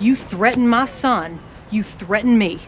You threaten my son. You threaten me.